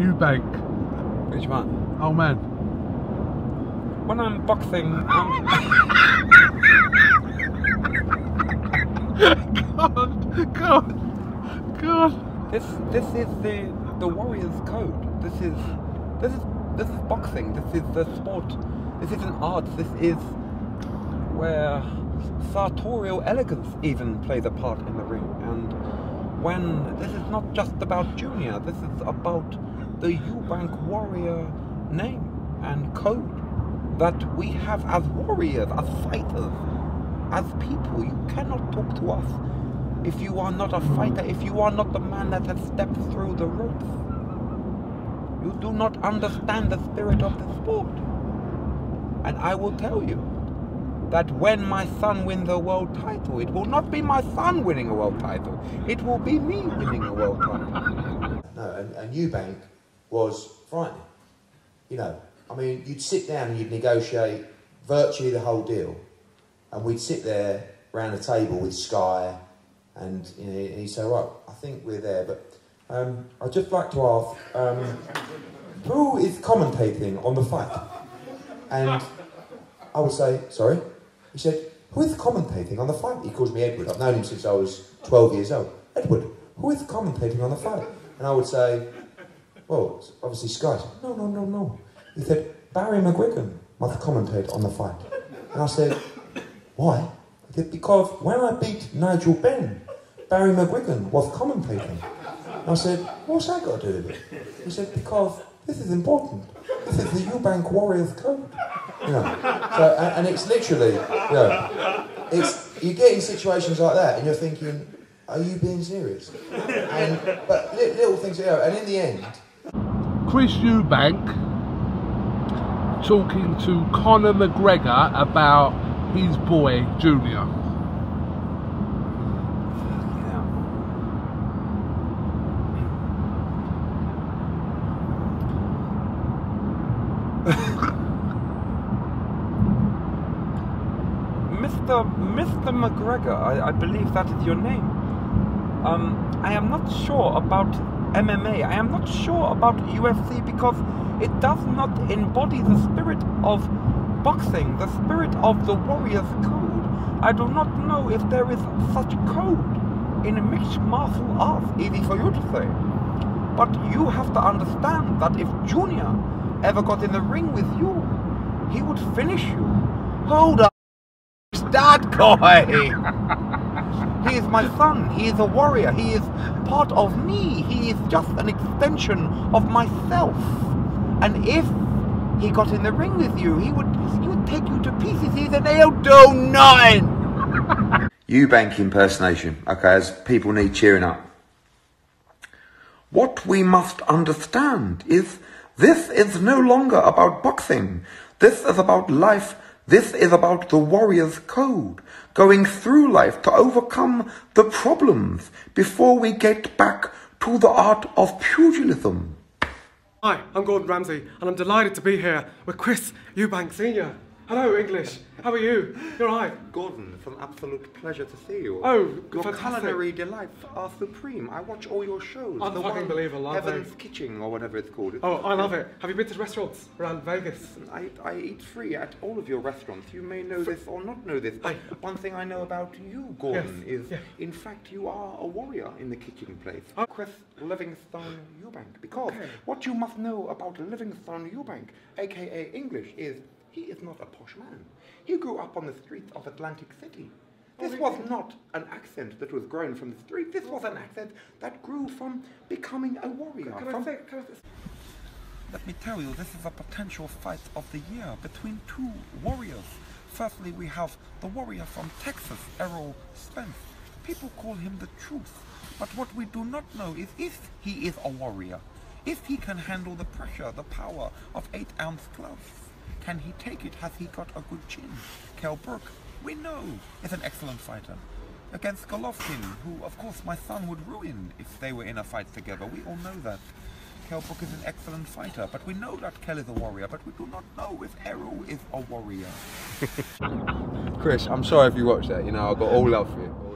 Eubank. Which one? Oh man. When I'm boxing, um, God, God, God. this this is the the warrior's code. This is this is this is boxing. This is the sport. This is an art. This is where sartorial elegance even plays a part in the ring. And when this is not just about Junior, this is about the Eubank warrior name and code that we have as warriors, as fighters, as people. You cannot talk to us if you are not a fighter, if you are not the man that has stepped through the ropes. You do not understand the spirit of the sport. And I will tell you that when my son wins a world title, it will not be my son winning a world title. It will be me winning a world title. No, and, and Eubank was frightening. You know, I mean, you'd sit down and you'd negotiate virtually the whole deal, and we'd sit there round the table with Sky, and you know, and he'd say, "Right, I think we're there." But um, I'd just like to ask, um, who is commentating on the fight? And I would say, "Sorry." He said, "Who is commentating on the fight?" He calls me Edward. I've known him since I was 12 years old. Edward, who is commentating on the fight? And I would say, well, obviously Sky. Said, No, no, no, no. He said, Barry McGuigan must commentate on the fight. And I said, Why? He said, Because when I beat Nigel Benn, Barry McGuigan was commentating. And I said, What's that got to do with it? He said, Because this is important. This is the Eubank Warriors Code. You know, so, and, and it's literally, you know, it's, you get in situations like that and you're thinking, are you being serious? And, but li- little things, you know, and in the end, Chris Eubank talking to Conor McGregor about his boy Junior. Mr. Mr. McGregor, I, I believe that is your name. Um, I am not sure about MMA. I am not sure about UFC because it does not embody the spirit of boxing, the spirit of the warrior's code. I do not know if there is such code in a mixed martial arts. Easy for you to say. But you have to understand that if Junior ever got in the ring with you, he would finish you. Hold up, that guy. he is my son. He is a warrior. He is part of me. He is just an extension of myself. And if he got in the ring with you, he would he would take you to pieces. He's an Eldo nine. Eubank impersonation, okay, as people need cheering up. What we must understand is this is no longer about boxing. This is about life. This is about the warrior's code, going through life to overcome the problems before we get back to the art of pugilism. Hi, I'm Gordon Ramsay, and I'm delighted to be here with Chris Eubank Sr. Hello, English. How are you? You're right. Gordon, it's an absolute pleasure to see you. Oh, your fantastic. culinary delights are supreme. I watch all your shows. Unfucking one, Heaven's? Kitchen or whatever it's called. Oh, I love it. Have you been to restaurants around Vegas? I, I eat free at all of your restaurants. You may know this or not know this, but one thing I know about you, Gordon, Yes, is yeah. in fact you are a warrior in the kitchen place. Oh. Chris Livingstone Eubank. Because Okay. what you must know about Livingstone Eubank, aka English, is he is not a posh man. He grew up on the streets of Atlantic City. This was not an accent that was grown from the street. This was an accent that grew from becoming a warrior. Can I say, can I, let me tell you, this is a potential fight of the year between two warriors. Firstly, we have the warrior from Texas, Errol Spence. People call him the truth. But what we do not know is if he is a warrior, if he can handle the pressure, the power of eight ounce gloves. Can he take it? Has he got a good chin? Kel Brook, we know, is an excellent fighter. Against Golovkin, who of course my son would ruin if they were in a fight together. We all know that. Kel Brook is an excellent fighter, but we know that Kel is a warrior, but we do not know if Errol is a warrior. Chris, I'm sorry if you watched that. You know, I got all love for you.